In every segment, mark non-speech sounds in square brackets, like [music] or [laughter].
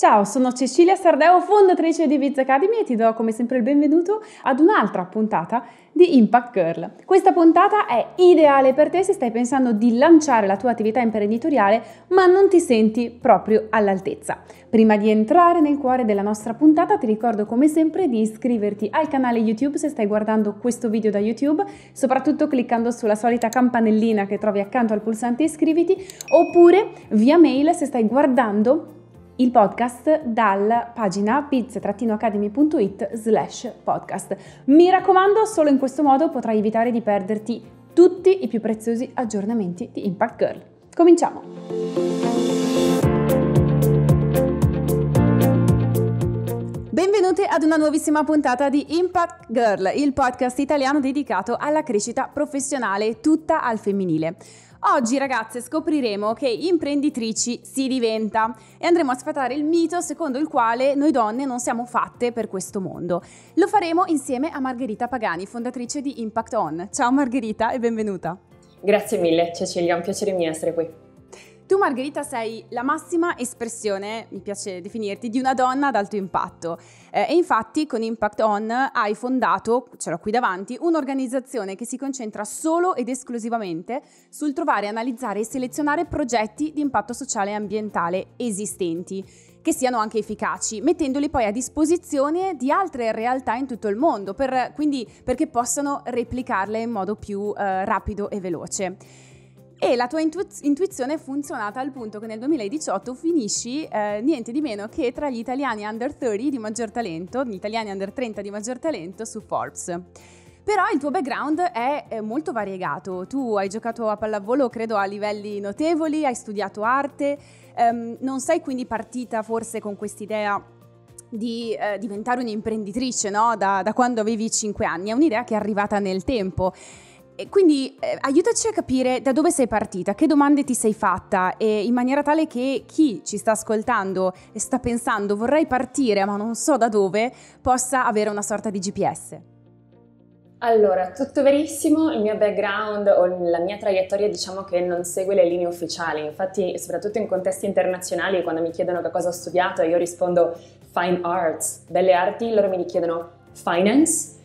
Ciao, sono Cecilia Sardeo, fondatrice di Biz Academy e ti do come sempre il benvenuto ad un'altra puntata di Impact Girl. Questa puntata è ideale per te se stai pensando di lanciare la tua attività imprenditoriale ma non ti senti proprio all'altezza. Prima di entrare nel cuore della nostra puntata ti ricordo come sempre di iscriverti al canale YouTube se stai guardando questo video da YouTube, soprattutto cliccando sulla solita campanellina che trovi accanto al pulsante iscriviti oppure via mail se stai guardando il podcast dalla pagina biz-academy.it slash podcast. Mi raccomando, solo in questo modo potrai evitare di perderti tutti i più preziosi aggiornamenti di Impact Girl. Cominciamo! Benvenuti ad una nuovissima puntata di Impact Girl, il podcast italiano dedicato alla crescita professionale tutta al femminile. Oggi ragazze scopriremo che imprenditrici si diventa e andremo a sfatare il mito secondo il quale noi donne non siamo fatte per questo mondo. Lo faremo insieme a Margherita Pagani, fondatrice di Impact On. Ciao Margherita e benvenuta. Grazie mille Cecilia, è un piacere mio essere qui. Tu Margherita sei la massima espressione, mi piace definirti, di una donna ad alto impatto eh, e infatti con Impact On hai fondato, ce l'ho qui davanti, un'organizzazione che si concentra solo ed esclusivamente sul trovare, analizzare e selezionare progetti di impatto sociale e ambientale esistenti che siano anche efficaci, mettendoli poi a disposizione di altre realtà in tutto il mondo, per, quindi perché possano replicarle in modo più eh, rapido e veloce. E la tua intu- intuizione è funzionata al punto che nel 2018 finisci eh, niente di meno che tra gli italiani under 30 di maggior talento, gli italiani under 30 di maggior talento su Forbes. Però il tuo background è, molto variegato, tu hai giocato a pallavolo credo a livelli notevoli, hai studiato arte, ehm, non sei quindi partita forse con quest'idea di eh, diventare un'imprenditrice no? da, da quando avevi 5 anni, è un'idea che è arrivata nel tempo. E quindi eh, aiutaci a capire da dove sei partita, che domande ti sei fatta e in maniera tale che chi ci sta ascoltando e sta pensando vorrei partire ma non so da dove possa avere una sorta di GPS. Allora, tutto verissimo, il mio background o la mia traiettoria diciamo che non segue le linee ufficiali, infatti soprattutto in contesti internazionali quando mi chiedono che cosa ho studiato io rispondo fine arts, belle arti, loro mi chiedono finance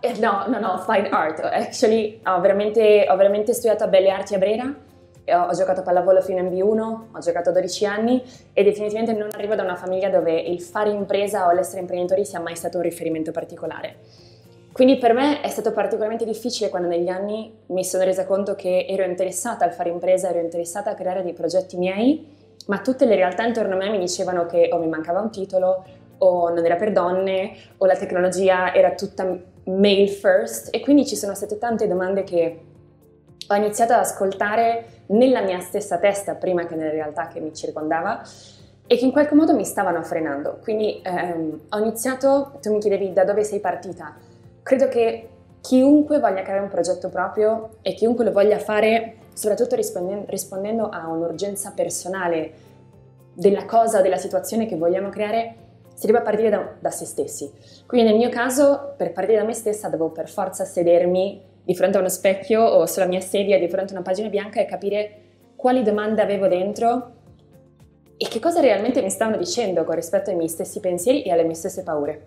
Eh, no, no, no, fine art. Actually, ho veramente, ho veramente studiato a Belle Arti a Brera, ho, ho giocato a pallavolo fino in B1, ho giocato 12 anni e definitivamente non arrivo da una famiglia dove il fare impresa o l'essere imprenditori sia mai stato un riferimento particolare. Quindi per me è stato particolarmente difficile quando negli anni mi sono resa conto che ero interessata al fare impresa, ero interessata a creare dei progetti miei, ma tutte le realtà intorno a me mi dicevano che o mi mancava un titolo o non era per donne o la tecnologia era tutta male first e quindi ci sono state tante domande che ho iniziato ad ascoltare nella mia stessa testa prima che nella realtà che mi circondava e che in qualche modo mi stavano frenando. Quindi ehm, ho iniziato, tu mi chiedevi da dove sei partita. Credo che chiunque voglia creare un progetto proprio e chiunque lo voglia fare, soprattutto rispondendo, rispondendo a un'urgenza personale della cosa, della situazione che vogliamo creare, si deve partire da, da, se stessi. Quindi nel mio caso, per partire da me stessa, devo per forza sedermi di fronte a uno specchio o sulla mia sedia di fronte a una pagina bianca e capire quali domande avevo dentro e che cosa realmente mi stavano dicendo con rispetto ai miei stessi pensieri e alle mie stesse paure.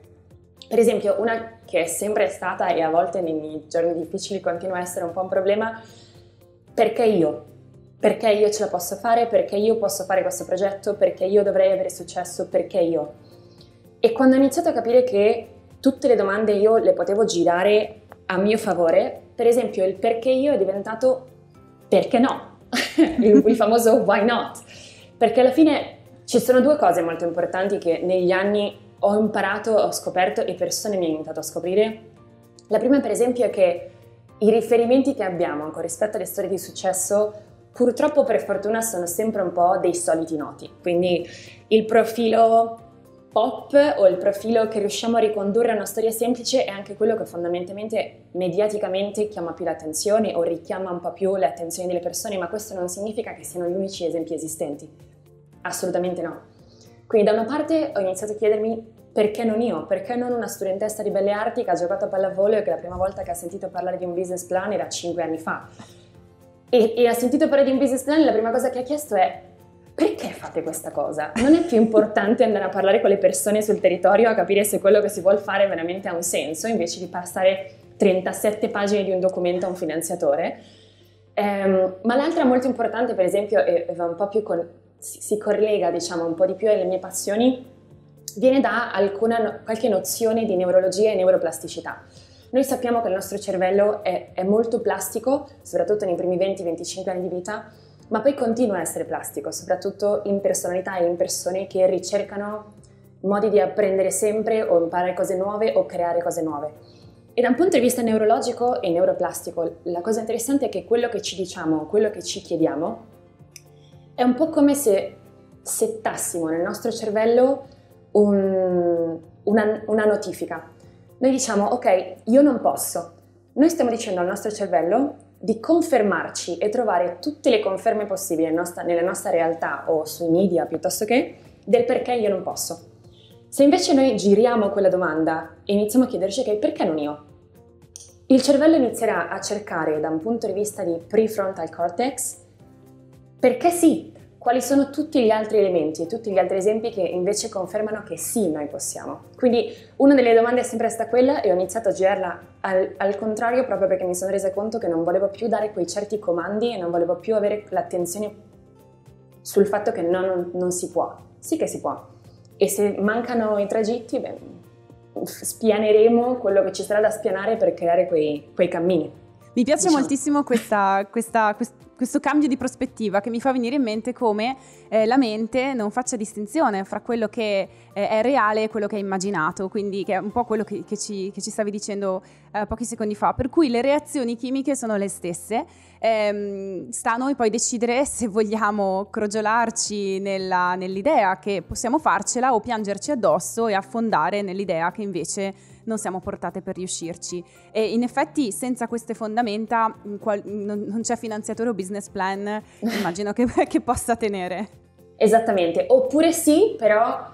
Per esempio, una che è sempre stata e a volte nei miei giorni difficili continua a essere un po' un problema, perché io? Perché io ce la posso fare? Perché io posso fare questo progetto? Perché io dovrei avere successo? Perché io? E quando ho iniziato a capire che tutte le domande io le potevo girare a mio favore, per esempio il perché io è diventato perché no, [laughs] il, il famoso why not, perché alla fine ci sono due cose molto importanti che negli anni ho imparato, ho scoperto e persone mi hanno aiutato a scoprire. La prima per esempio è che i riferimenti che abbiamo con rispetto alle storie di successo purtroppo per fortuna sono sempre un po' dei soliti noti, quindi il profilo pop o il profilo che riusciamo a ricondurre a una storia semplice è anche quello che fondamentalmente mediaticamente chiama più l'attenzione o richiama un po' più le attenzioni delle persone, ma questo non significa che siano gli unici esempi esistenti. Assolutamente no. Quindi da una parte ho iniziato a chiedermi perché non io? Perché non una studentessa di belle arti che ha giocato a pallavolo e che la prima volta che ha sentito parlare di un business plan era 5 anni fa? E, e ha sentito parlare di un business plan e la prima cosa che ha chiesto è perché fate questa cosa? Non è più importante andare a parlare con le persone sul territorio a capire se quello che si vuole fare veramente ha un senso, invece di passare 37 pagine di un documento a un finanziatore. Um, ma l'altra molto importante, per esempio, e va un po' più con, si, si collega, diciamo, un po' di più alle mie passioni, viene da alcuna, qualche nozione di neurologia e neuroplasticità. Noi sappiamo che il nostro cervello è, è molto plastico, soprattutto nei primi 20-25 anni di vita, ma poi continua a essere plastico, soprattutto in personalità e in persone che ricercano modi di apprendere sempre o imparare cose nuove o creare cose nuove. E da un punto di vista neurologico e neuroplastico, la cosa interessante è che quello che ci diciamo, quello che ci chiediamo, è un po' come se settassimo nel nostro cervello un, una, una notifica. Noi diciamo, ok, io non posso. Noi stiamo dicendo al nostro cervello di confermarci e trovare tutte le conferme possibili nella nostra, nella nostra realtà o sui media piuttosto che del perché io non posso. Se invece noi giriamo quella domanda e iniziamo a chiederci ok, perché non io? Il cervello inizierà a cercare da un punto di vista di prefrontal cortex perché sì, quali sono tutti gli altri elementi e tutti gli altri esempi che invece confermano che sì, noi possiamo. Quindi una delle domande è sempre stata quella e ho iniziato a girarla al, al, contrario proprio perché mi sono resa conto che non volevo più dare quei certi comandi e non volevo più avere l'attenzione sul fatto che no, non, non si può. Sì che si può, e se mancano i tragitti, beh, spianeremo quello che ci sarà da spianare per creare quei, quei cammini. Mi piace diciamo. moltissimo questa, questa, questo cambio di prospettiva che mi fa venire in mente come eh, la mente non faccia distinzione fra quello che eh, è reale e quello che è immaginato, quindi che è un po' quello che, che, ci, che ci, stavi dicendo eh, pochi secondi fa, per cui le reazioni chimiche sono le stesse, ehm, sta a noi poi decidere se vogliamo crogiolarci nella, nell'idea che possiamo farcela o piangerci addosso e affondare nell'idea che invece non siamo portate per riuscirci. E in effetti senza queste fondamenta non, c'è finanziatore o business plan, [laughs] immagino che, che possa tenere. Esattamente, oppure sì, però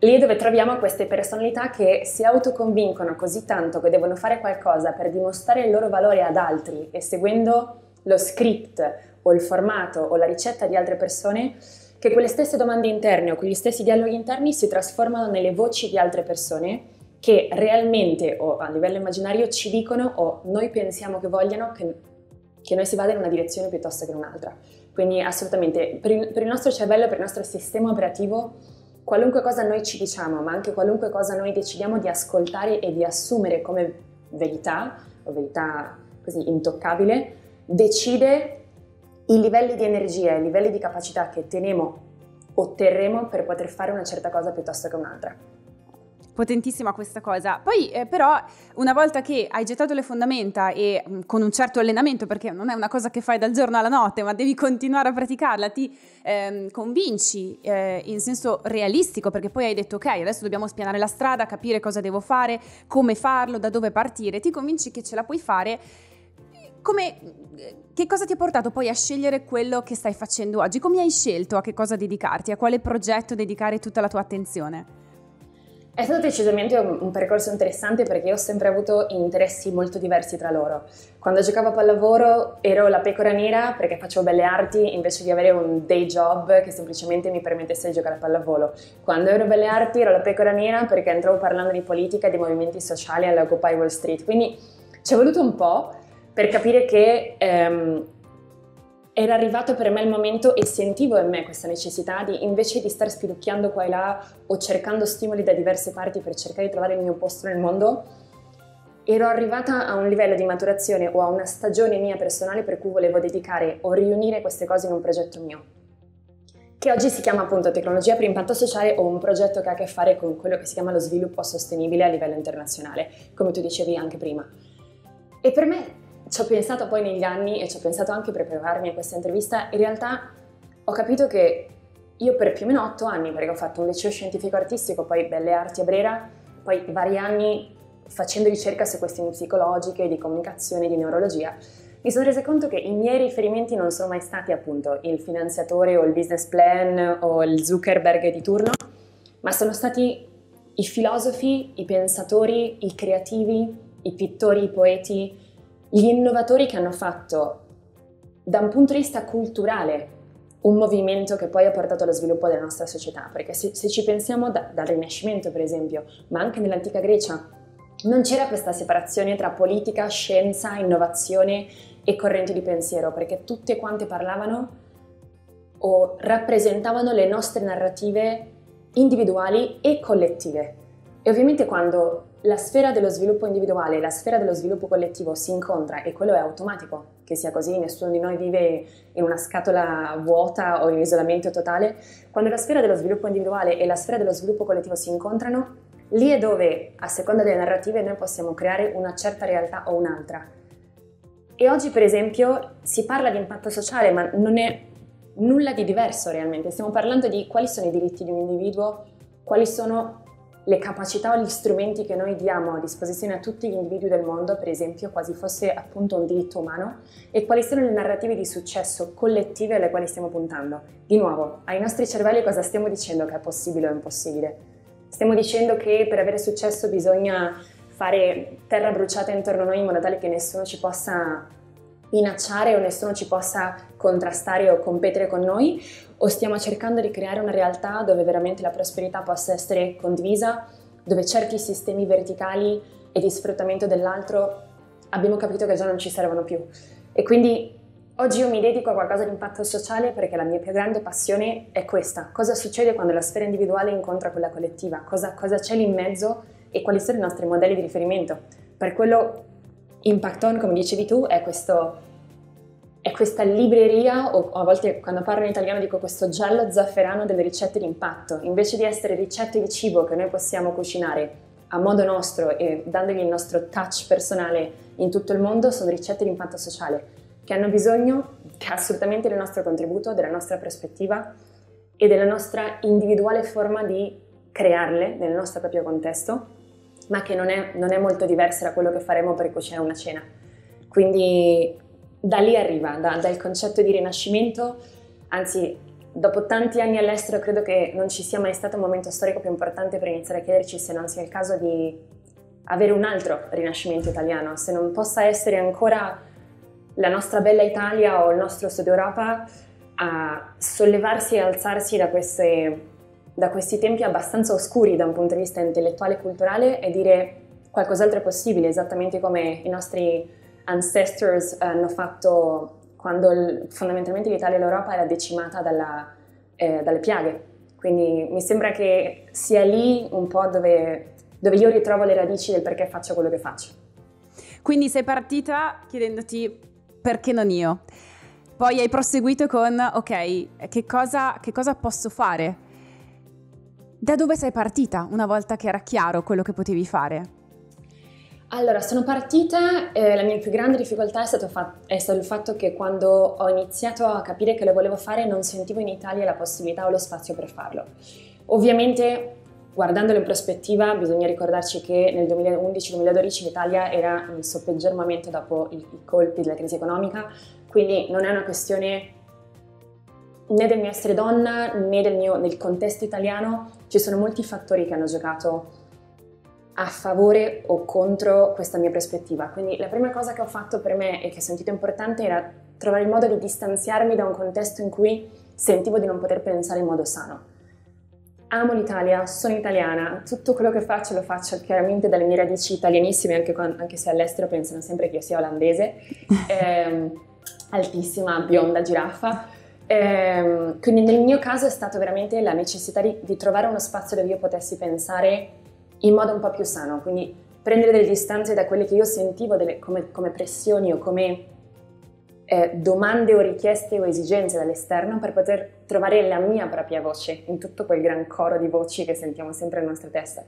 lì è dove troviamo queste personalità che si autoconvincono così tanto che devono fare qualcosa per dimostrare il loro valore ad altri e seguendo lo script o il formato o la ricetta di altre persone, che quelle stesse domande interne o quegli stessi dialoghi interni si trasformano nelle voci di altre persone che realmente o a livello immaginario ci dicono o noi pensiamo che vogliano che, che noi si vada in una direzione piuttosto che in un'altra. Quindi assolutamente per il, per il nostro cervello, per il nostro sistema operativo, qualunque cosa noi ci diciamo, ma anche qualunque cosa noi decidiamo di ascoltare e di assumere come verità, o verità così intoccabile, decide i livelli di energia, i livelli di capacità che teniamo, otterremo per poter fare una certa cosa piuttosto che un'altra potentissima questa cosa. Poi eh, però una volta che hai gettato le fondamenta e mh, mm, con un certo allenamento, perché non è una cosa che fai dal giorno alla notte, ma devi continuare a praticarla, ti ehm, convinci eh, in senso realistico, perché poi hai detto ok, adesso dobbiamo spianare la strada, capire cosa devo fare, come farlo, da dove partire, ti convinci che ce la puoi fare. Come, che cosa ti ha portato poi a scegliere quello che stai facendo oggi? Come hai scelto a che cosa dedicarti? A quale progetto dedicare tutta la tua attenzione? È stato decisamente un, percorso interessante perché ho sempre avuto interessi molto diversi tra loro. Quando giocavo a pallavolo ero la pecora nera perché facevo belle arti invece di avere un day job che semplicemente mi permettesse di giocare a pallavolo. Quando ero belle arti ero la pecora nera perché entravo parlando di politica e di movimenti sociali alla Occupy Wall Street. Quindi ci è voluto un po' per capire che ehm, era arrivato per me il momento e sentivo in me questa necessità di invece di star spilucchiando qua e là o cercando stimoli da diverse parti per cercare di trovare il mio posto nel mondo, ero arrivata a un livello di maturazione o a una stagione mia personale per cui volevo dedicare o riunire queste cose in un progetto mio, che oggi si chiama appunto Tecnologia per impatto sociale o un progetto che ha a che fare con quello che si chiama lo sviluppo sostenibile a livello internazionale, come tu dicevi anche prima. E per me ci ho pensato poi negli anni e ci ho pensato anche per prepararmi a questa intervista, in realtà ho capito che io per più o meno otto anni, perché ho fatto un liceo scientifico artistico, poi Belle Arti a Brera, poi vari anni facendo ricerca su questioni psicologiche, di comunicazione, di neurologia, mi sono resa conto che i miei riferimenti non sono mai stati appunto il finanziatore o il business plan o il Zuckerberg di turno, ma sono stati i filosofi, i pensatori, i creativi, i pittori, i poeti, gli innovatori che hanno fatto da un punto di vista culturale un movimento che poi ha portato allo sviluppo della nostra società, perché se, se ci pensiamo da, dal Rinascimento per esempio, ma anche nell'antica Grecia, non c'era questa separazione tra politica, scienza, innovazione e correnti di pensiero, perché tutte quante parlavano o rappresentavano le nostre narrative individuali e collettive. E ovviamente quando la sfera dello sviluppo individuale e la sfera dello sviluppo collettivo si incontra e quello è automatico, che sia così, nessuno di noi vive in una scatola vuota o in isolamento totale, quando la sfera dello sviluppo individuale e la sfera dello sviluppo collettivo si incontrano, lì è dove, a seconda delle narrative, noi possiamo creare una certa realtà o un'altra. E oggi, per esempio, si parla di impatto sociale, ma non è nulla di diverso realmente. Stiamo parlando di quali sono i diritti di un individuo, quali sono le capacità o gli strumenti che noi diamo a disposizione a tutti gli individui del mondo, per esempio, quasi fosse appunto un diritto umano, e quali sono le narrative di successo collettive alle quali stiamo puntando. Di nuovo, ai nostri cervelli cosa stiamo dicendo che è possibile o impossibile? Stiamo dicendo che per avere successo bisogna fare terra bruciata intorno a noi in modo tale che nessuno ci possa minacciare o nessuno ci possa contrastare o competere con noi o stiamo cercando di creare una realtà dove veramente la prosperità possa essere condivisa, dove certi sistemi verticali e di sfruttamento dell'altro abbiamo capito che già non ci servono più. E quindi oggi io mi dedico a qualcosa di impatto sociale perché la mia più grande passione è questa. Cosa succede quando la sfera individuale incontra quella collettiva? Cosa, cosa c'è lì in mezzo e quali sono i nostri modelli di riferimento? Per quello Impact On, come dicevi tu, è, questo, è questa libreria, o a volte quando parlo in italiano dico questo giallo zafferano delle ricette di impatto. Invece di essere ricette di cibo che noi possiamo cucinare a modo nostro e dandogli il nostro touch personale in tutto il mondo, sono ricette di impatto sociale che hanno bisogno assolutamente del nostro contributo, della nostra prospettiva e della nostra individuale forma di crearle nel nostro proprio contesto ma che non è, non è molto diversa da quello che faremo per cucinare una cena. Quindi da lì arriva, da, dal concetto di rinascimento, anzi dopo tanti anni all'estero credo che non ci sia mai stato un momento storico più importante per iniziare a chiederci se non sia il caso di avere un altro rinascimento italiano, se non possa essere ancora la nostra bella Italia o il nostro Sud Europa a sollevarsi e alzarsi da queste da questi tempi abbastanza oscuri da un punto di vista intellettuale e culturale e dire qualcos'altro è possibile, esattamente come i nostri ancestors hanno fatto quando il, fondamentalmente l'Italia e l'Europa era decimata dalla, eh, dalle piaghe. Quindi mi sembra che sia lì un po' dove, dove io ritrovo le radici del perché faccio quello che faccio. Quindi sei partita chiedendoti perché non io? Poi hai proseguito con, ok, che cosa, che cosa posso fare? Da dove sei partita una volta che era chiaro quello che potevi fare? Allora, sono partita, eh, la mia più grande difficoltà è stato, fa- è stato, il fatto che quando ho iniziato a capire che lo volevo fare non sentivo in Italia la possibilità o lo spazio per farlo. Ovviamente, guardandolo in prospettiva, bisogna ricordarci che nel 2011-2012 l'Italia era nel suo peggior momento dopo i, i colpi della crisi economica, quindi non è una questione né del mio essere donna né del mio, nel contesto italiano ci sono molti fattori che hanno giocato a favore o contro questa mia prospettiva. Quindi la prima cosa che ho fatto per me e che ho sentito importante era trovare il modo di distanziarmi da un contesto in cui sentivo di non poter pensare in modo sano. Amo l'Italia, sono italiana, tutto quello che faccio lo faccio chiaramente dalle mie radici italianissime, anche, quando, anche se all'estero pensano sempre che io sia olandese, [laughs] eh, altissima, bionda, giraffa. Ehm, quindi nel mio caso è stata veramente la necessità di, di, trovare uno spazio dove io potessi pensare in modo un po' più sano, quindi prendere delle distanze da quelle che io sentivo delle, come, come, pressioni o come eh, domande o richieste o esigenze dall'esterno per poter trovare la mia propria voce in tutto quel gran coro di voci che sentiamo sempre nella nostra testa.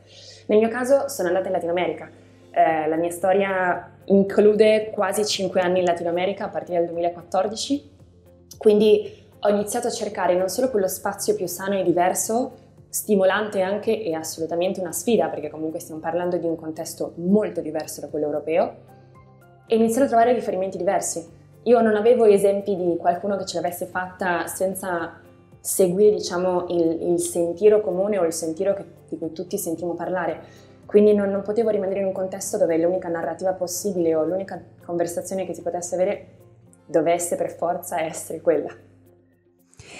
Nel mio caso sono andata in Latino America. Eh, la mia storia include quasi 5 anni in Latino America a partire dal 2014, quindi ho iniziato a cercare non solo quello spazio più sano e diverso, stimolante anche e assolutamente una sfida, perché comunque stiamo parlando di un contesto molto diverso da quello europeo, e iniziare a trovare riferimenti diversi. Io non avevo esempi di qualcuno che ce l'avesse fatta senza seguire, diciamo, il, il sentiero comune o il sentiero che, di cui tutti sentiamo parlare. Quindi non, non potevo rimanere in un contesto dove l'unica narrativa possibile o l'unica conversazione che si potesse avere dovesse per forza essere quella.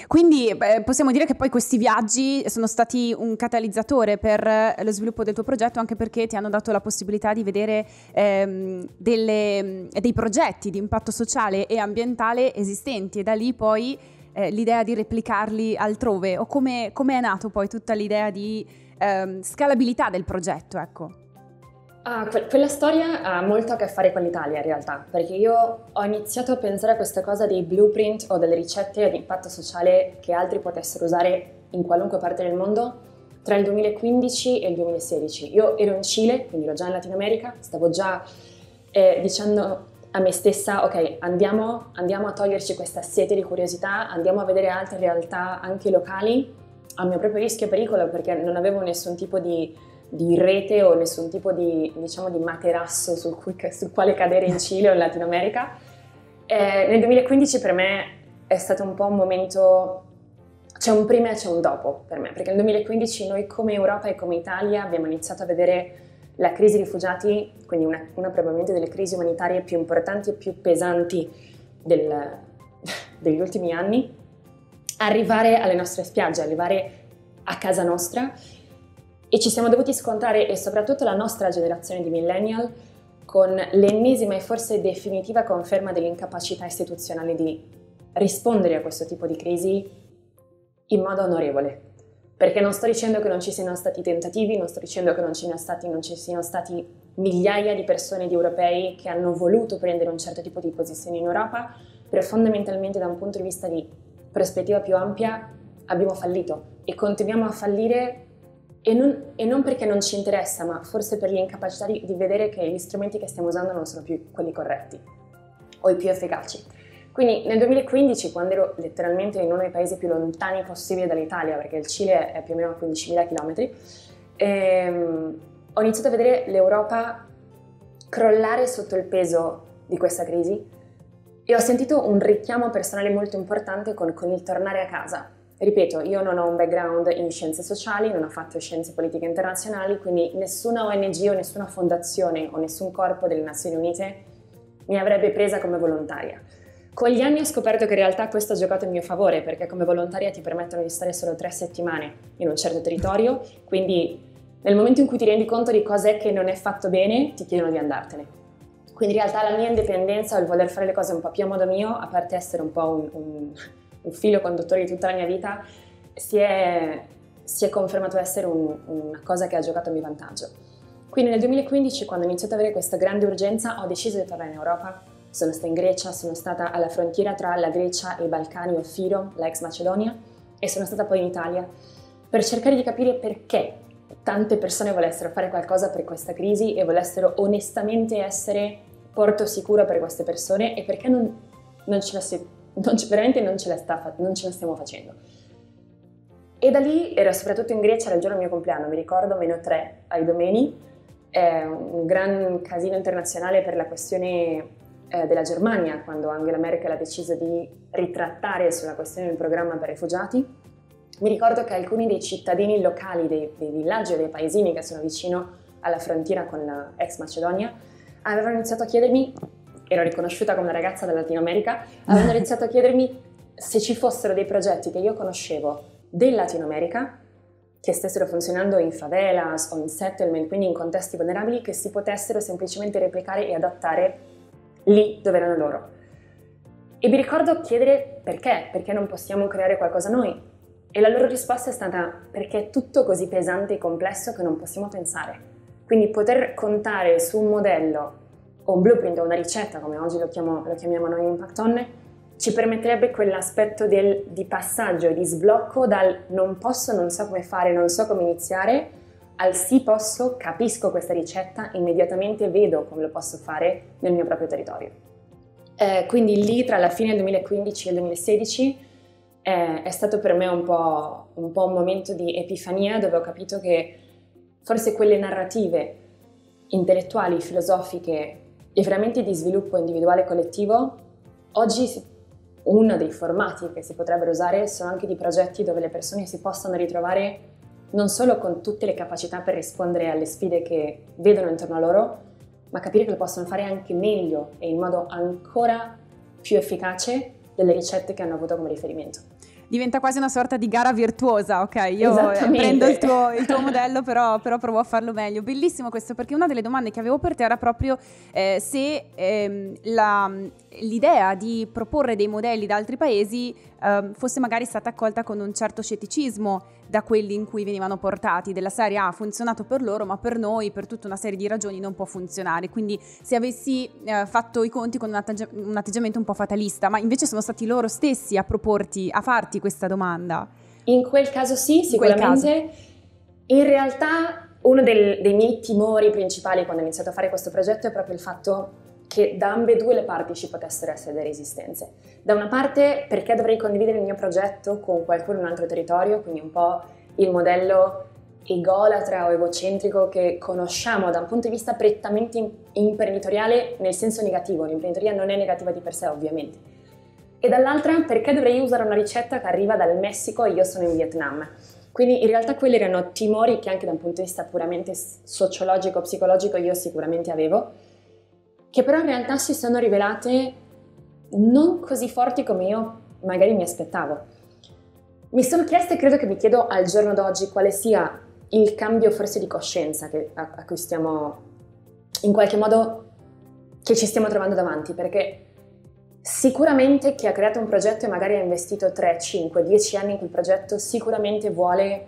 Quindi beh, possiamo dire che poi questi viaggi sono stati un catalizzatore per lo sviluppo del tuo progetto, anche perché ti hanno dato la possibilità di vedere ehm, delle, dei progetti di impatto sociale e ambientale esistenti e da lì poi eh, l'idea di replicarli altrove o come, come, è nato poi tutta l'idea di ehm, scalabilità del progetto, ecco. Ah, que- quella storia ha molto a che fare con l'Italia in realtà, perché io ho iniziato a pensare a questa cosa dei blueprint o delle ricette di impatto sociale che altri potessero usare in qualunque parte del mondo tra il 2015 e il 2016. Io ero in Cile, quindi ero già in Latino America, stavo già eh, dicendo a me stessa, ok, andiamo, andiamo, a toglierci questa sete di curiosità, andiamo a vedere altre realtà anche locali, a mio proprio rischio e pericolo, perché non avevo nessun tipo di di rete o nessun tipo di, diciamo, di materasso sul, cui, sul, quale cadere in Cile o in Latino America. Eh, nel 2015 per me è stato un po' un momento, c'è un prima e c'è un dopo per me, perché nel 2015 noi come Europa e come Italia abbiamo iniziato a vedere la crisi rifugiati, quindi una, una probabilmente delle crisi umanitarie più importanti e più pesanti del, [laughs] degli ultimi anni, arrivare alle nostre spiagge, arrivare a casa nostra e ci siamo dovuti scontrare, e soprattutto la nostra generazione di millennial, con l'ennesima e forse definitiva conferma dell'incapacità istituzionale di rispondere a questo tipo di crisi in modo onorevole. Perché non sto dicendo che non ci siano stati tentativi, non sto dicendo che non ci, stati, non ci siano stati migliaia di persone, di europei, che hanno voluto prendere un certo tipo di posizione in Europa, però fondamentalmente da un punto di vista di prospettiva più ampia abbiamo fallito e continuiamo a fallire e non, e non, perché non ci interessa, ma forse per l'incapacità di, di, vedere che gli strumenti che stiamo usando non sono più quelli corretti o i più efficaci. Quindi nel 2015, quando ero letteralmente in uno dei paesi più lontani possibili dall'Italia, perché il Cile è più o meno a 15.000 km, ehm, ho iniziato a vedere l'Europa crollare sotto il peso di questa crisi e ho sentito un richiamo personale molto importante con, con il tornare a casa, Ripeto, io non ho un background in scienze sociali, non ho fatto scienze politiche internazionali, quindi nessuna ONG o nessuna fondazione o nessun corpo delle Nazioni Unite mi avrebbe presa come volontaria. Con gli anni ho scoperto che in realtà questo ha giocato in mio favore, perché come volontaria ti permettono di stare solo tre settimane in un certo territorio, quindi nel momento in cui ti rendi conto di cos'è che non è fatto bene, ti chiedono di andartene. Quindi in realtà la mia indipendenza o il voler fare le cose un po' più a modo mio, a parte essere un po' un, un un filo conduttore di tutta la mia vita, si è, si è confermato essere un, una cosa che ha giocato a mio vantaggio. Quindi nel 2015, quando ho iniziato ad avere questa grande urgenza, ho deciso di tornare in Europa. Sono stata in Grecia, sono stata alla frontiera tra la Grecia e i Balcani o Firo, la ex Macedonia, e sono stata poi in Italia per cercare di capire perché tante persone volessero fare qualcosa per questa crisi e volessero onestamente essere porto sicuro per queste persone e perché non, non ce la si non c- veramente non ce, sta, non ce la stiamo facendo. E da lì, era soprattutto in Grecia, era il giorno del mio compleanno, mi ricordo, meno tre ai domeni, eh, un gran casino internazionale per la questione eh, della Germania, quando Angela Merkel ha deciso di ritrattare sulla questione del programma per rifugiati. Mi ricordo che alcuni dei cittadini locali dei, dei villaggi e dei paesini che sono vicino alla frontiera con la ex Macedonia avevano iniziato a chiedermi ero riconosciuta come una ragazza del Latino America, avevano [laughs] iniziato a chiedermi se ci fossero dei progetti che io conoscevo del Latino America che stessero funzionando in favelas o in settlement, quindi in contesti vulnerabili, che si potessero semplicemente replicare e adattare lì dove erano loro. E mi ricordo chiedere perché, perché non possiamo creare qualcosa noi? E la loro risposta è stata perché è tutto così pesante e complesso che non possiamo pensare. Quindi poter contare su un modello o un blueprint o una ricetta, come oggi lo, chiamo, lo chiamiamo noi Impact On, ci permetterebbe quell'aspetto del, di passaggio e di sblocco dal non posso, non so come fare, non so come iniziare, al sì posso, capisco questa ricetta, immediatamente vedo come lo posso fare nel mio proprio territorio. Eh, quindi lì tra la fine del 2015 e il 2016 eh, è stato per me un po', un po' un momento di epifania dove ho capito che forse quelle narrative intellettuali, filosofiche e veramente di sviluppo individuale e collettivo, oggi uno dei formati che si potrebbero usare sono anche di progetti dove le persone si possano ritrovare non solo con tutte le capacità per rispondere alle sfide che vedono intorno a loro, ma capire che lo possono fare anche meglio e in modo ancora più efficace delle ricette che hanno avuto come riferimento. Diventa quasi una sorta di gara virtuosa, ok? Io prendo il tuo, il tuo modello, però, però, provo a farlo meglio. Bellissimo questo, perché una delle domande che avevo per te era proprio eh, se ehm, la, l'idea di proporre dei modelli da altri paesi eh, fosse magari stata accolta con un certo scetticismo da quelli in cui venivano portati, della serie ah, ha funzionato per loro, ma per noi, per tutta una serie di ragioni, non può funzionare. Quindi se avessi eh, fatto i conti con un, atteggi- un atteggiamento un po' fatalista, ma invece sono stati loro stessi a proporti, a farti questa domanda. In quel caso sì, sicuramente. In, in realtà uno del, dei miei timori principali quando ho iniziato a fare questo progetto è proprio il fatto che da ambedue le parti ci potessero essere delle resistenze. Da una parte perché dovrei condividere il mio progetto con qualcuno in un altro territorio, quindi un po' il modello egolatra o egocentrico che conosciamo da un punto di vista prettamente imprenditoriale nel senso negativo, l'imprenditoria non è negativa di per sé ovviamente. E dall'altra perché dovrei usare una ricetta che arriva dal Messico e io sono in Vietnam. Quindi in realtà quelli erano timori che anche da un punto di vista puramente sociologico, psicologico io sicuramente avevo che però in realtà si sono rivelate non così forti come io magari mi aspettavo. Mi sono chiesta e credo che mi chiedo al giorno d'oggi quale sia il cambio forse di coscienza che, a, a cui stiamo, in qualche modo, che ci stiamo trovando davanti, perché sicuramente chi ha creato un progetto e magari ha investito 3, 5, 10 anni in quel progetto sicuramente vuole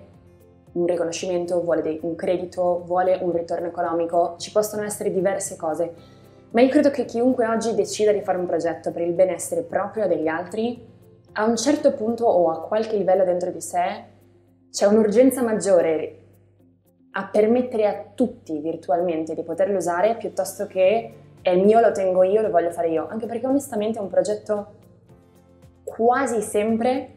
un riconoscimento, vuole dei, un credito, vuole un ritorno economico, ci possono essere diverse cose ma io credo che chiunque oggi decida di fare un progetto per il benessere proprio degli altri, a un certo punto o a qualche livello dentro di sé, c'è un'urgenza maggiore a permettere a tutti virtualmente di poterlo usare piuttosto che è mio, lo tengo io, lo voglio fare io. Anche perché onestamente un progetto quasi sempre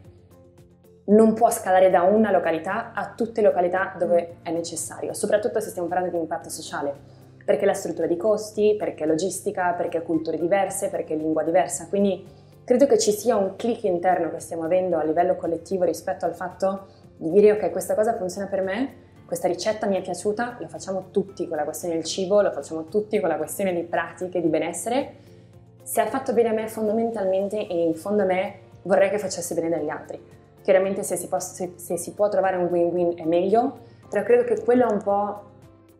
non può scalare da una località a tutte le località dove è necessario, soprattutto se stiamo parlando di impatto sociale perché la struttura di costi, perché logistica, perché culture diverse, perché lingua diversa. Quindi credo che ci sia un click interno che stiamo avendo a livello collettivo rispetto al fatto di dire ok, questa cosa funziona per me, questa ricetta mi è piaciuta, lo facciamo tutti con la questione del cibo, lo facciamo tutti con la questione di pratiche, di benessere. Se ha fatto bene a me fondamentalmente e in fondo a me vorrei che facesse bene dagli altri. Chiaramente se si, può, se, se si può trovare un win-win è meglio, però credo che quello è un po'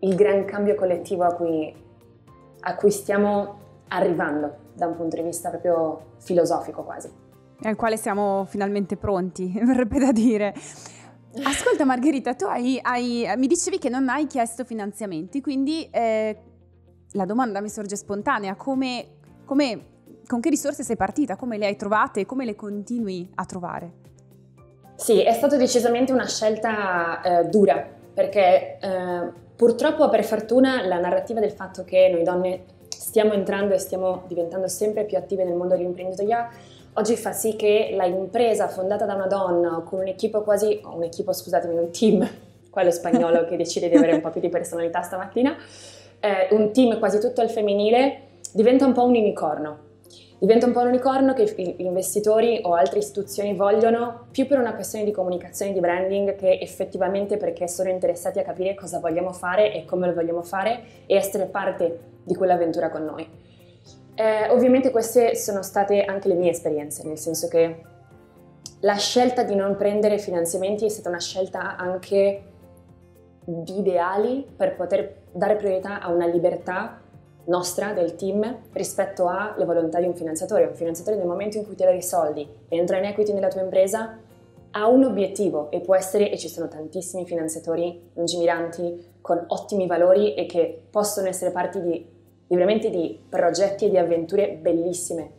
il gran cambio collettivo a cui, a cui stiamo arrivando da un punto di vista proprio filosofico quasi. Al quale siamo finalmente pronti, [laughs] verrebbe da dire. Ascolta Margherita, tu hai, hai, mi dicevi che non hai chiesto finanziamenti, quindi eh, la domanda mi sorge spontanea, come, come, con che risorse sei partita, come le hai trovate e come le continui a trovare? Sì, è stata decisamente una scelta eh, dura, perché eh, Purtroppo, per fortuna, la narrativa del fatto che noi donne stiamo entrando e stiamo diventando sempre più attive nel mondo dell'imprenditoria oggi fa sì che la impresa fondata da una donna con un equipo quasi, un equipo scusatemi, un team, quello spagnolo che decide di avere un po' più di personalità stamattina, eh, un team quasi tutto al femminile diventa un po' un unicorno diventa un po' un unicorno che gli investitori o altre istituzioni vogliono più per una questione di comunicazione di branding che effettivamente perché sono interessati a capire cosa vogliamo fare e come lo vogliamo fare e essere parte di quell'avventura con noi. Eh, ovviamente queste sono state anche le mie esperienze, nel senso che la scelta di non prendere finanziamenti è stata una scelta anche di ideali per poter dare priorità a una libertà nostra, del team, rispetto alle volontà di un finanziatore. Un finanziatore nel momento in cui ti dà i soldi entra in equity nella tua impresa ha un obiettivo e può essere, e ci sono tantissimi finanziatori lungimiranti con ottimi valori e che possono essere parte di, di veramente di progetti e di avventure bellissime.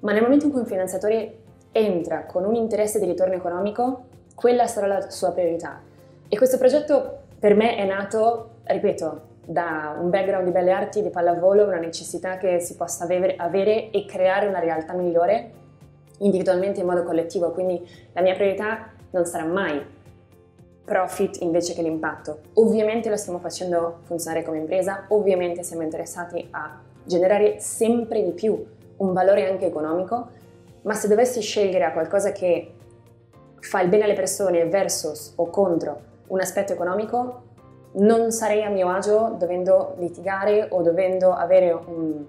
Ma nel momento in cui un finanziatore entra con un interesse di ritorno economico, quella sarà la sua priorità. E questo progetto per me è nato, ripeto, da un background di belle arti, di pallavolo, una necessità che si possa avere e creare una realtà migliore individualmente in modo collettivo. Quindi la mia priorità non sarà mai profit invece che l'impatto. Ovviamente lo stiamo facendo funzionare come impresa, ovviamente siamo interessati a generare sempre di più un valore anche economico, ma se dovessi scegliere a qualcosa che fa il bene alle persone versus o contro un aspetto economico, non sarei a mio agio dovendo litigare o dovendo avere un,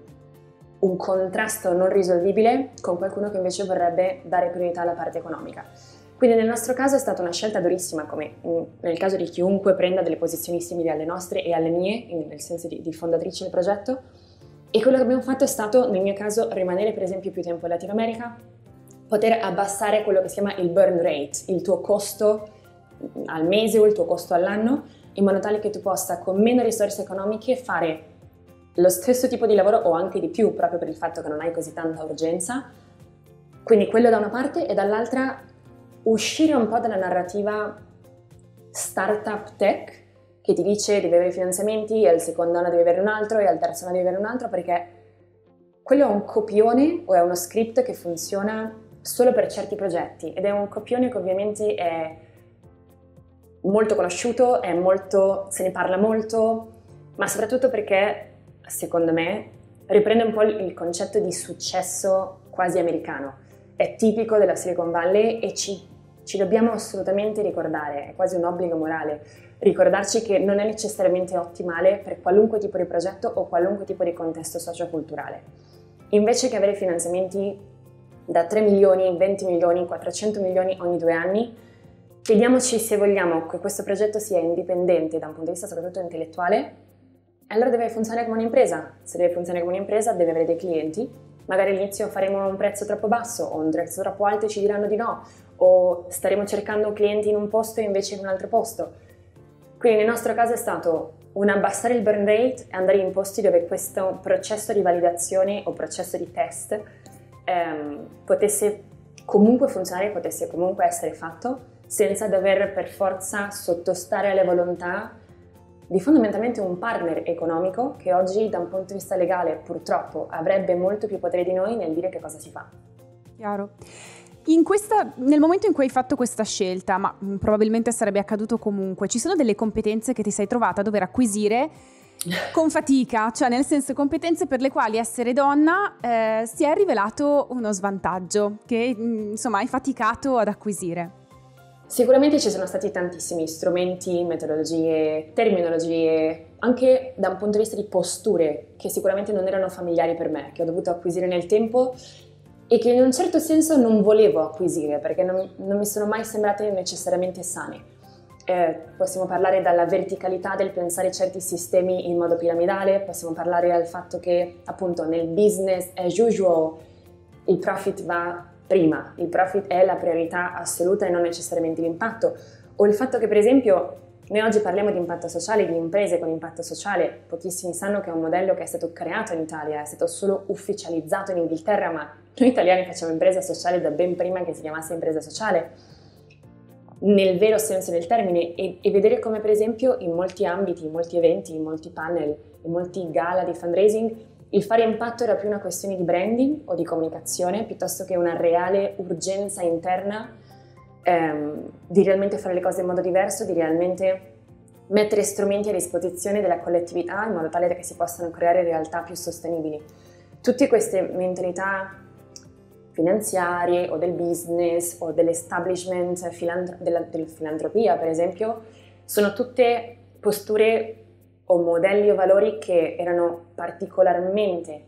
un contrasto non risolvibile con qualcuno che invece vorrebbe dare priorità alla parte economica. Quindi nel nostro caso è stata una scelta durissima, come nel caso di chiunque prenda delle posizioni simili alle nostre e alle mie, nel senso di, di fondatrice del progetto. E quello che abbiamo fatto è stato, nel mio caso, rimanere per esempio più tempo in Latino America, poter abbassare quello che si chiama il burn rate, il tuo costo al mese o il tuo costo all'anno, in modo tale che tu possa con meno risorse economiche fare lo stesso tipo di lavoro o anche di più, proprio per il fatto che non hai così tanta urgenza. Quindi quello da una parte e dall'altra uscire un po' dalla narrativa startup tech che ti dice devi avere finanziamenti e al secondo anno devi avere un altro e al terzo anno devi avere un altro perché quello è un copione o è uno script che funziona solo per certi progetti ed è un copione che ovviamente è molto conosciuto, molto, se ne parla molto, ma soprattutto perché secondo me riprende un po' il concetto di successo quasi americano. È tipico della Silicon Valley e ci ci dobbiamo assolutamente ricordare, è quasi un obbligo morale, ricordarci che non è necessariamente ottimale per qualunque tipo di progetto o qualunque tipo di contesto socioculturale. Invece che avere finanziamenti da 3 milioni, 20 milioni, 400 milioni ogni due anni, chiediamoci se vogliamo che questo progetto sia indipendente da un punto di vista soprattutto intellettuale, allora deve funzionare come un'impresa. Se deve funzionare come un'impresa deve avere dei clienti, magari all'inizio faremo un prezzo troppo basso o un prezzo troppo alto e ci diranno di no, o staremo cercando clienti in un posto e invece in un altro posto. Quindi nel nostro caso è stato un abbassare il burn rate e andare in posti dove questo processo di validazione o processo di test ehm, potesse comunque funzionare, potesse comunque essere fatto senza dover per forza sottostare alle volontà di fondamentalmente un partner economico che oggi da un punto di vista legale purtroppo avrebbe molto più potere di noi nel dire che cosa si fa. Chiaro. Questa, nel momento in cui hai fatto questa scelta, ma mm, probabilmente sarebbe accaduto comunque, ci sono delle competenze che ti sei trovata a dover acquisire [laughs] con fatica, cioè nel senso competenze per le quali essere donna eh, si è rivelato uno svantaggio che mm, insomma hai faticato ad acquisire. Sicuramente ci sono stati tantissimi strumenti, metodologie, terminologie, anche da un punto di vista di posture che sicuramente non erano familiari per me, che ho dovuto acquisire nel tempo e che in un certo senso non volevo acquisire perché non, non mi sono mai sembrate necessariamente sane. Eh, possiamo parlare dalla verticalità del pensare certi sistemi in modo piramidale, possiamo parlare del fatto che appunto nel business as usual il profit va prima, il profit è la priorità assoluta e non necessariamente l'impatto, o il fatto che per esempio noi oggi parliamo di impatto sociale, di imprese con impatto sociale, pochissimi sanno che è un modello che è stato creato in Italia, è stato solo ufficializzato in Inghilterra, ma noi italiani facciamo impresa sociale da ben prima che si chiamasse impresa sociale, nel vero senso del termine, e, e vedere come per esempio in molti ambiti, in molti eventi, in molti panel, in molti gala di fundraising, il fare impatto era più una questione di branding o di comunicazione piuttosto che una reale urgenza interna ehm, di realmente fare le cose in modo diverso, di realmente mettere strumenti a disposizione della collettività in modo tale che si possano creare realtà più sostenibili. Tutte queste mentalità finanziarie o del business o dell'establishment filandro- della, della filantropia, per esempio, sono tutte posture o modelli o valori che erano particolarmente,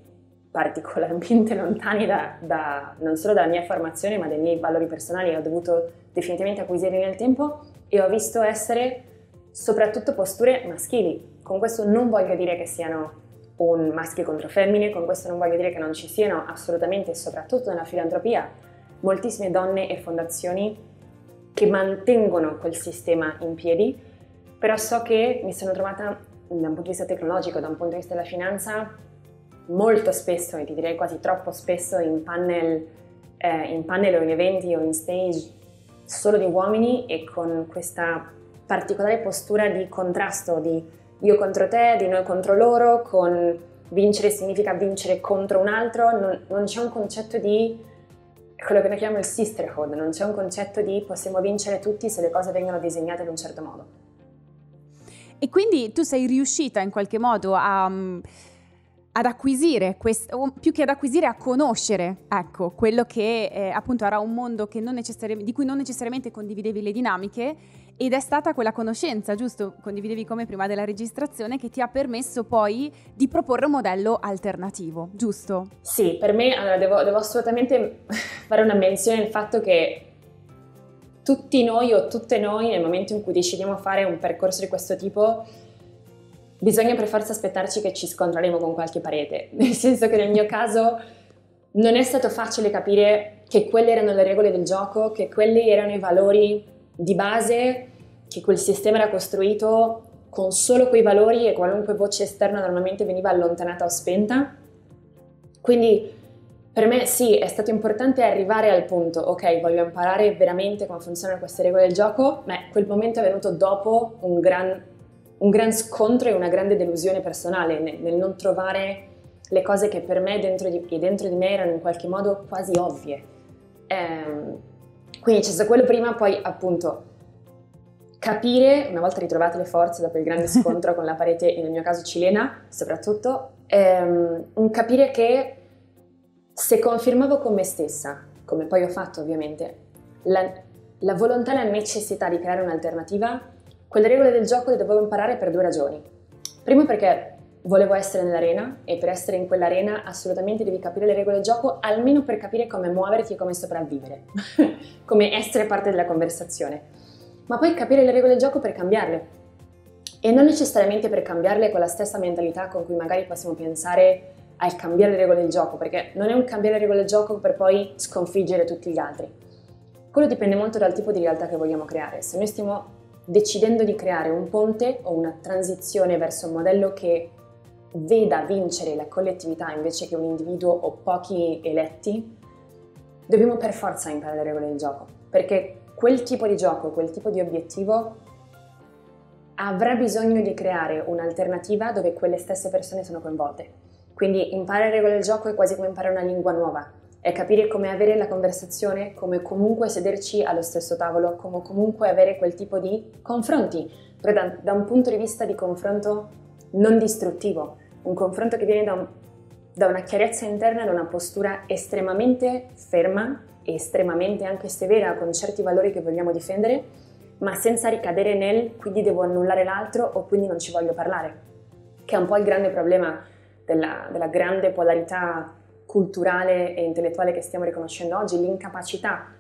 particolarmente [laughs] lontani da, da, non solo dalla mia formazione ma dai miei valori personali ho dovuto definitivamente acquisire nel tempo e ho visto essere soprattutto posture maschili. Con questo non voglio dire che siano un maschio contro femmine, con questo non voglio dire che non ci siano assolutamente, soprattutto nella filantropia, moltissime donne e fondazioni che mantengono quel sistema in piedi, però so che mi sono trovata da un punto di vista tecnologico, da un punto di vista della finanza, molto spesso, e ti direi quasi troppo spesso, in panel, eh, in panel o in eventi o in stage solo di uomini e con questa particolare postura di contrasto, di io contro te, di noi contro loro, con vincere significa vincere contro un altro, non, non c'è un concetto di quello che noi chiamiamo il sisterhood, non c'è un concetto di possiamo vincere tutti se le cose vengono disegnate in un certo modo. E quindi tu sei riuscita in qualche modo a, mm, ad acquisire, quest- o più che ad acquisire, a conoscere, ecco, quello che eh, appunto era un mondo di cui non necessariamente condividevi le dinamiche ed è stata quella conoscenza, giusto? Condividevi come prima della registrazione che ti ha permesso poi di proporre un modello alternativo, giusto? Sì, per me allora, devo, devo assolutamente [laughs] fare una menzione del fatto che tutti noi o tutte noi nel momento in cui decidiamo fare un percorso di questo tipo bisogna per forza aspettarci che ci scontreremo con qualche parete, [laughs] nel senso che nel mio caso non è stato facile capire che quelle erano le regole del gioco, che quelli erano i valori di base, che quel sistema era costruito con solo quei valori e qualunque voce esterna normalmente veniva allontanata o spenta. Quindi per me sì, è stato importante arrivare al punto, ok, voglio imparare veramente come funzionano queste regole del gioco, ma quel momento è venuto dopo un gran, un gran scontro e una grande delusione personale nel, nel non trovare le cose che per me dentro di, e dentro di me erano in qualche modo quasi ovvie. Ehm, quindi c'è stato quello prima, poi appunto capire, una volta ritrovate le forze dopo il grande [laughs] scontro con la parete, nel mio caso cilena soprattutto, ehm, un capire che se confermavo con me stessa, come poi ho fatto ovviamente, la, la volontà e la necessità di creare un'alternativa, quelle regole del gioco le dovevo imparare per due ragioni. Primo perché volevo essere nell'arena e per essere in quell'arena assolutamente devi capire le regole del gioco, almeno per capire come muoverti e come sopravvivere, [laughs] come essere parte della conversazione. Ma poi capire le regole del gioco per cambiarle. E non necessariamente per cambiarle con la stessa mentalità con cui magari possiamo pensare al cambiare le regole del gioco, perché non è un cambiare le regole del gioco per poi sconfiggere tutti gli altri. Quello dipende molto dal tipo di realtà che vogliamo creare. Se noi stiamo decidendo di creare un ponte o una transizione verso un modello che veda vincere la collettività invece che un individuo o pochi eletti, dobbiamo per forza imparare le regole del gioco, perché quel tipo di gioco, quel tipo di obiettivo avrà bisogno di creare un'alternativa dove quelle stesse persone sono coinvolte. Quindi imparare le regole del gioco è quasi come imparare una lingua nuova, è capire come avere la conversazione, come comunque sederci allo stesso tavolo, come comunque avere quel tipo di confronti, però da, da un punto di vista di confronto non distruttivo, un confronto che viene da, un, da una chiarezza interna da una postura estremamente ferma e estremamente anche severa con certi valori che vogliamo difendere, ma senza ricadere nel quindi devo annullare l'altro o quindi non ci voglio parlare, che è un po' il grande problema della, della grande polarità culturale e intellettuale che stiamo riconoscendo oggi, l'incapacità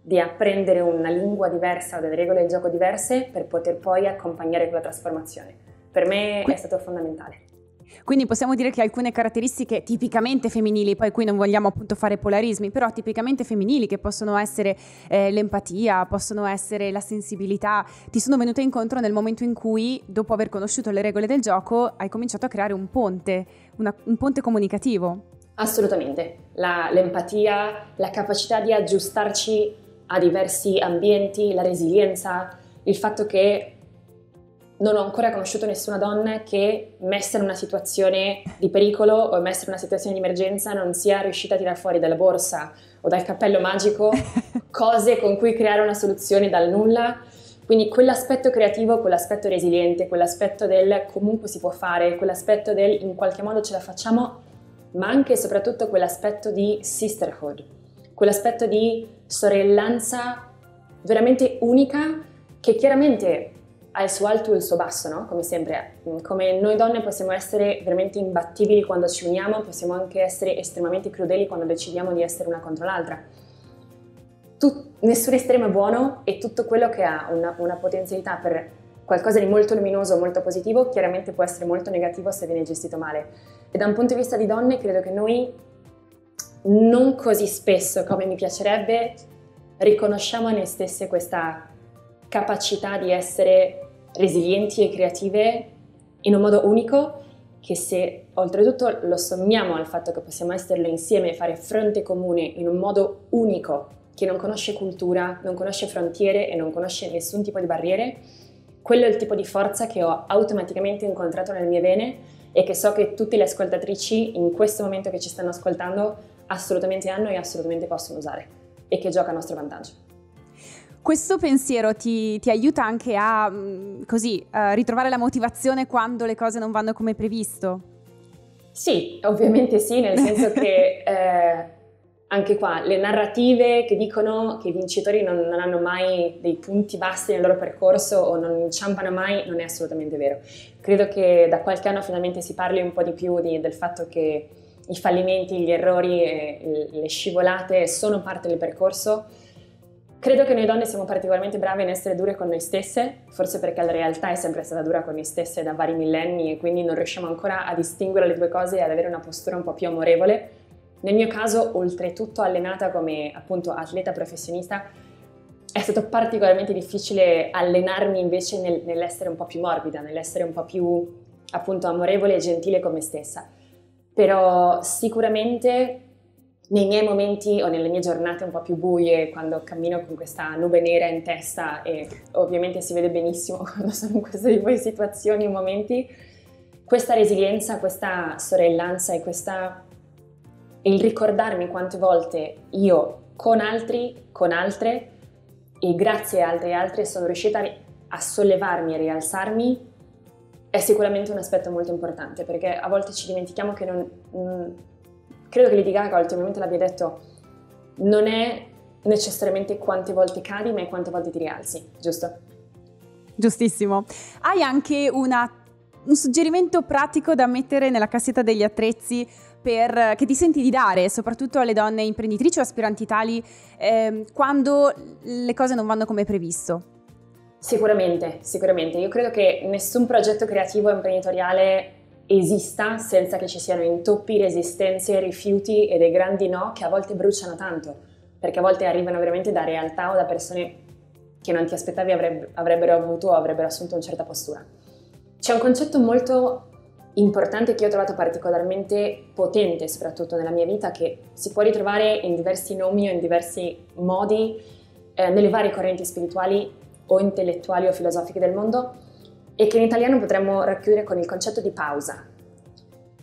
di apprendere una lingua diversa o delle regole del gioco diverse per poter poi accompagnare quella trasformazione. Per me è stato fondamentale. Quindi possiamo dire che alcune caratteristiche tipicamente femminili, poi qui non vogliamo appunto fare polarismi, però tipicamente femminili che possono essere eh, l'empatia, possono essere la sensibilità, ti sono venute incontro nel momento in cui, dopo aver conosciuto le regole del gioco, hai cominciato a creare un ponte, una, un ponte comunicativo. Assolutamente, la, l'empatia, la capacità di aggiustarci a diversi ambienti, la resilienza, il fatto che non ho ancora conosciuto nessuna donna che, messa in una situazione di pericolo o messa in una situazione di emergenza, non sia riuscita a tirare fuori dalla borsa o dal cappello magico [laughs] cose con cui creare una soluzione dal nulla. Quindi quell'aspetto creativo, quell'aspetto resiliente, quell'aspetto del comunque si può fare, quell'aspetto del in qualche modo ce la facciamo, ma anche e soprattutto quell'aspetto di sisterhood, quell'aspetto di sorellanza veramente unica che chiaramente ha il suo alto e il suo basso, no? Come sempre, come noi donne possiamo essere veramente imbattibili quando ci uniamo, possiamo anche essere estremamente crudeli quando decidiamo di essere una contro l'altra. Tut, nessun estremo è buono e tutto quello che ha una, una potenzialità per qualcosa di molto luminoso, molto positivo, chiaramente può essere molto negativo se viene gestito male. E da un punto di vista di donne credo che noi non così spesso come mi piacerebbe riconosciamo a noi stesse questa capacità di essere resilienti e creative in un modo unico che se oltretutto lo sommiamo al fatto che possiamo esserlo insieme e fare fronte comune in un modo unico che non conosce cultura, non conosce frontiere e non conosce nessun tipo di barriere, quello è il tipo di forza che ho automaticamente incontrato nelle mie vene e che so che tutte le ascoltatrici in questo momento che ci stanno ascoltando assolutamente hanno e assolutamente possono usare e che gioca a nostro vantaggio. Questo pensiero ti, ti aiuta anche a mm, così, uh, ritrovare la motivazione quando le cose non vanno come previsto? Sì, ovviamente sì, nel senso che [laughs] eh, anche qua, le narrative che dicono che i vincitori non, non, hanno mai dei punti bassi nel loro percorso o non inciampano mai, non è assolutamente vero. Credo che da qualche anno finalmente si parli un po' di più di, del fatto che i fallimenti, gli errori e le scivolate sono parte del percorso. Credo che noi donne siamo particolarmente brave in essere dure con noi stesse, forse perché la realtà è sempre stata dura con noi stesse da vari millenni e quindi non riusciamo ancora a distinguere le due cose e ad avere una postura un po' più amorevole nel mio caso, oltretutto allenata come appunto atleta professionista, è stato particolarmente difficile allenarmi invece nel, nell'essere un po' più morbida, nell'essere un po' più appunto amorevole e gentile con me stessa. Però sicuramente nei miei momenti o nelle mie giornate un po' più buie, quando cammino con questa nube nera in testa e ovviamente si vede benissimo [laughs] quando sono in questo tipo di situazioni o momenti, questa resilienza, questa sorellanza e questa il ricordarmi quante volte io con altri, con altre e grazie a altre e altre sono riuscita a sollevarmi e rialzarmi è sicuramente un aspetto molto importante perché a volte ci dimentichiamo che non... Credo che Lady Gaga ultimamente l'abbia detto, non è necessariamente quante volte cadi ma è quante volte ti rialzi, giusto? Giustissimo. Hai anche una, un suggerimento pratico da mettere nella cassetta degli attrezzi per, che ti senti di dare, soprattutto alle donne imprenditrici o aspiranti tali, eh, quando le cose non vanno come previsto? Sicuramente, sicuramente. Io credo che nessun progetto creativo e imprenditoriale esista senza che ci siano intoppi, resistenze, rifiuti e dei grandi no che a volte bruciano tanto, perché a volte arrivano veramente da realtà o da persone che non ti aspettavi avrebbero avuto o avrebbero assunto una certa postura. C'è un concetto molto importante che io ho trovato particolarmente potente, soprattutto nella mia vita, che si può ritrovare in diversi nomi o in diversi modi eh, nelle varie correnti spirituali o intellettuali o filosofiche del mondo e che in italiano potremmo racchiudere con il concetto di pausa.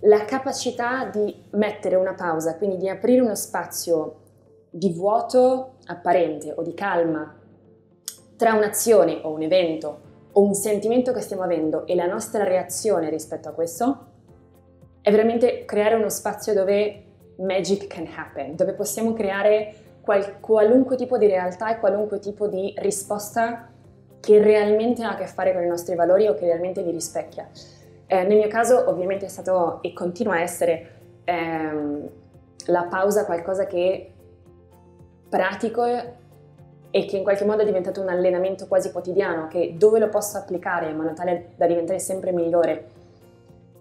La capacità di mettere una pausa, quindi di aprire uno spazio di vuoto apparente o di calma tra un'azione o un evento o un sentimento che stiamo avendo e la nostra reazione rispetto a questo è veramente creare uno spazio dove magic can happen, dove possiamo creare qual- qualunque tipo di realtà e qualunque tipo di risposta che realmente ha a che fare con i nostri valori o che realmente li rispecchia. Eh, nel mio caso ovviamente è stato e continua a essere ehm, la pausa qualcosa che pratico e che in qualche modo è diventato un allenamento quasi quotidiano, che dove lo posso applicare in modo tale da diventare sempre migliore.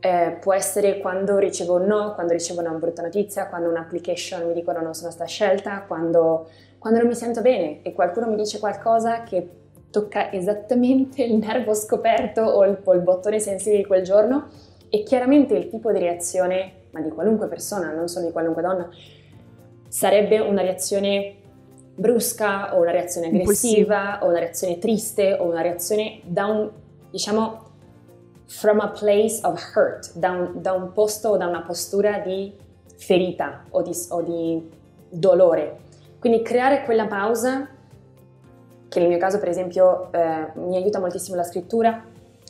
Eh, può essere quando ricevo un no, quando ricevo una brutta notizia, quando un'application mi dicono non sono stata scelta, quando, quando non mi sento bene e qualcuno mi dice qualcosa che tocca esattamente il nervo scoperto o il, bottone sensibile di quel giorno e chiaramente il tipo di reazione, ma di qualunque persona, non solo di qualunque donna, sarebbe una reazione brusca o una reazione aggressiva o una reazione triste o una reazione da un, diciamo, from a place of hurt, da un, da un posto o da una postura di ferita o di, o di dolore. Quindi creare quella pausa, che nel mio caso per esempio eh, mi aiuta moltissimo la scrittura,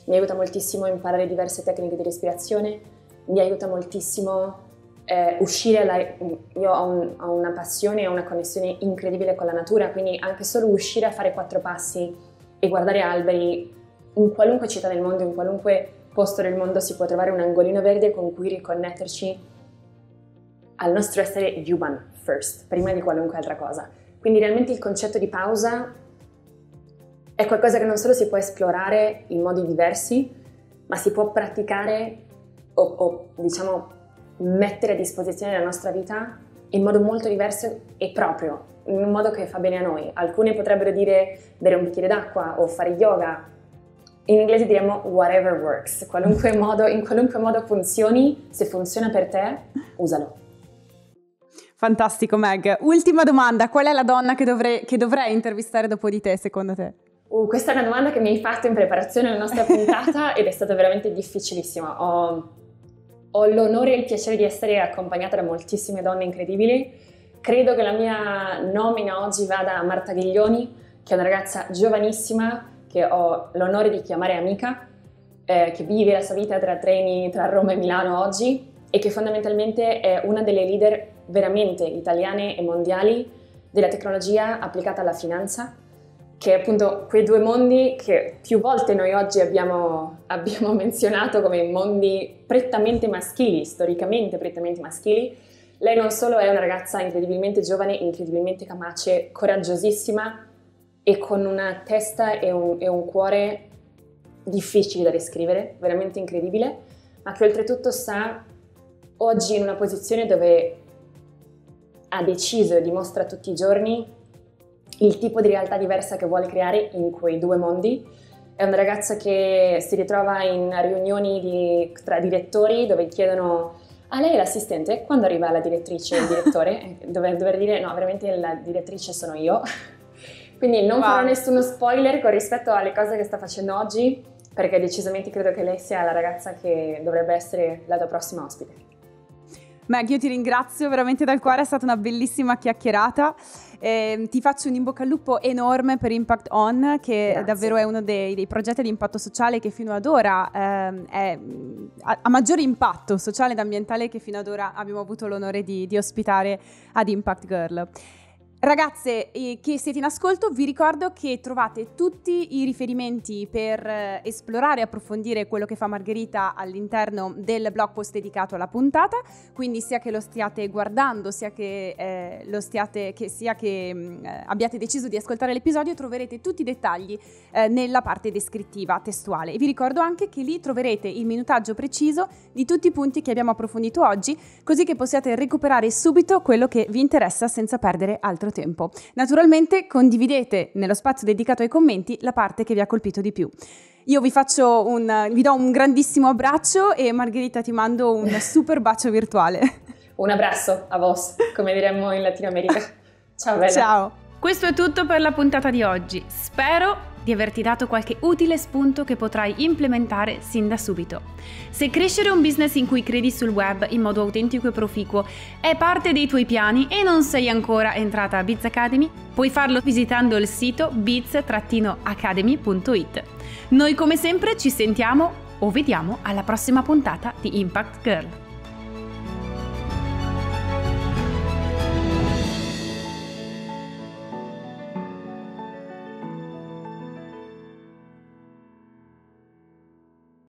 mi aiuta moltissimo imparare diverse tecniche di respirazione, mi aiuta moltissimo eh, uscire, la, io ho, un, ho, una passione, ho una connessione incredibile con la natura, quindi anche solo uscire a fare quattro passi e guardare alberi, in qualunque città del mondo, in qualunque posto del mondo si può trovare un angolino verde con cui riconnetterci al nostro essere human first, prima di qualunque altra cosa. Quindi realmente il concetto di pausa è qualcosa che non solo si può esplorare in modi diversi, ma si può praticare o, o diciamo mettere a disposizione la nostra vita in modo molto diverso e proprio, in un modo che fa bene a noi. Alcune potrebbero dire bere un bicchiere d'acqua o fare yoga. In inglese diremmo whatever works, qualunque [laughs] modo, in qualunque modo funzioni, se funziona per te, usalo. Fantastico Meg. Ultima domanda, qual è la donna che, dovrei, che dovrei intervistare dopo di te secondo te? Uh, questa è una domanda che mi hai fatto in preparazione alla nostra [laughs] puntata ed è stata veramente difficilissima. Ho ho l'onore e il piacere di essere accompagnata da moltissime donne incredibili. Credo che la mia nomina oggi vada a Marta Ghiglioni, che è una ragazza giovanissima che ho l'onore di chiamare amica, eh, che vive la sua vita tra treni tra Roma e Milano oggi e che fondamentalmente è una delle leader veramente italiane e mondiali della tecnologia applicata alla finanza, che è appunto quei due mondi che più volte noi oggi abbiamo, abbiamo menzionato come mondi prettamente maschili, storicamente prettamente maschili. Lei non solo è una ragazza incredibilmente giovane, incredibilmente capace, coraggiosissima e con una testa e un, e un cuore difficili da descrivere, veramente incredibile, ma che oltretutto sta oggi in una posizione dove ha deciso e dimostra tutti i giorni il tipo di realtà diversa che vuole creare in quei due mondi. È una ragazza che si ritrova in riunioni di, tra direttori dove chiedono a lei è l'assistente, quando arriva la direttrice e il direttore? [laughs] Dover, dover dire no, veramente la direttrice sono io. [laughs] Quindi non wow. farò nessuno spoiler con rispetto alle cose che sta facendo oggi, perché decisamente credo che lei sia la ragazza che dovrebbe essere la tua prossima ospite. Meg, io ti ringrazio veramente dal cuore, è stata una bellissima chiacchierata. Eh, ti faccio un in bocca al lupo enorme per Impact On, che Grazie. davvero è uno dei, dei, progetti di impatto sociale che fino ad ora eh, è, ha, ha maggiore impatto sociale ed ambientale che fino ad ora abbiamo avuto l'onore di, di ospitare ad Impact Girl. Ragazze eh, che siete in ascolto, vi ricordo che trovate tutti i riferimenti per eh, esplorare e approfondire quello che fa Margherita all'interno del blog post dedicato alla puntata, quindi sia che lo stiate guardando, sia che, eh, lo stiate, che, sia che mm, eh, abbiate deciso di ascoltare l'episodio, troverete tutti i dettagli eh, nella parte descrittiva testuale. E vi ricordo anche che lì troverete il minutaggio preciso di tutti i punti che abbiamo approfondito oggi, così che possiate recuperare subito quello che vi interessa senza perdere altro altro tempo. Naturalmente condividete nello spazio dedicato ai commenti la parte che vi ha colpito di più. Io vi, un, vi do un grandissimo abbraccio e Margherita ti mando un [laughs] super bacio virtuale. Un abbraccio a vos, come diremmo in Latino America. [laughs] Ciao bella. Ciao. Questo è tutto per la puntata di oggi. Spero di averti dato qualche utile spunto che potrai implementare sin da subito. Se crescere un business in cui credi sul web in modo autentico e proficuo è parte dei tuoi piani e non sei ancora entrata a Biz Academy, puoi farlo visitando il sito biz-academy.it. Noi come sempre ci sentiamo o vediamo alla prossima puntata di Impact Girl.